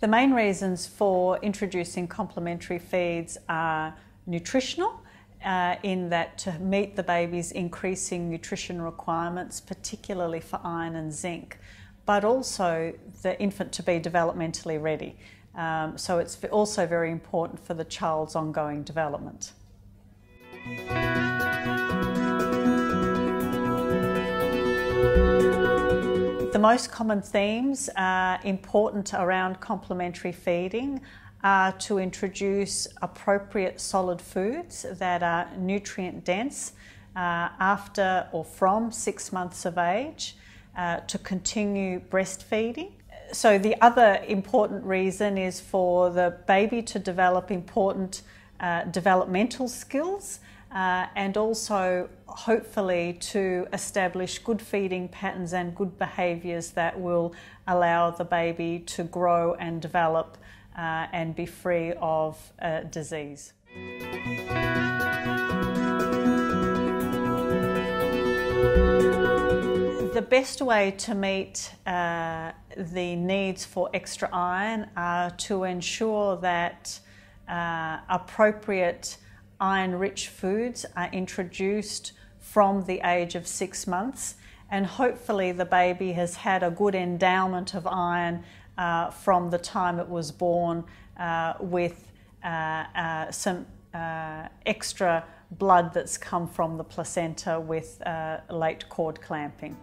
The main reasons for introducing complementary feeds are nutritional, uh, in that to meet the baby's increasing nutrition requirements, particularly for iron and zinc, but also the infant to be developmentally ready. Um, so it's also very important for the child's ongoing development. The most common themes are important around complementary feeding are to introduce appropriate solid foods that are nutrient dense uh, after or from six months of age uh, to continue breastfeeding. So, the other important reason is for the baby to develop important uh, developmental skills uh, and also hopefully to establish good feeding patterns and good behaviours that will allow the baby to grow and develop uh, and be free of uh, disease. The best way to meet uh, the needs for extra iron are to ensure that uh, appropriate iron rich foods are introduced from the age of six months, and hopefully, the baby has had a good endowment of iron uh, from the time it was born uh, with uh, uh some uh, extra blood that's come from the placenta with uh, late cord clamping.